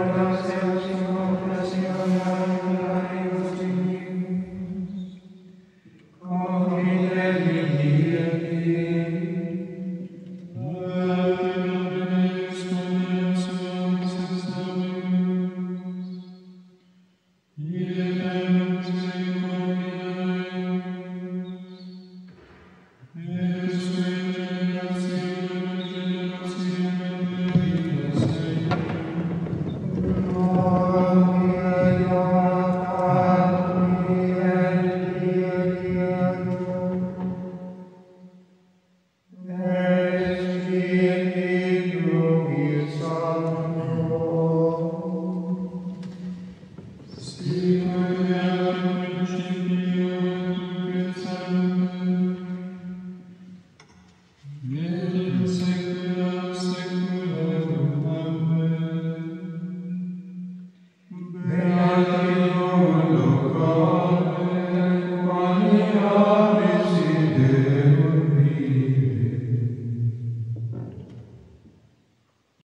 por Yeah.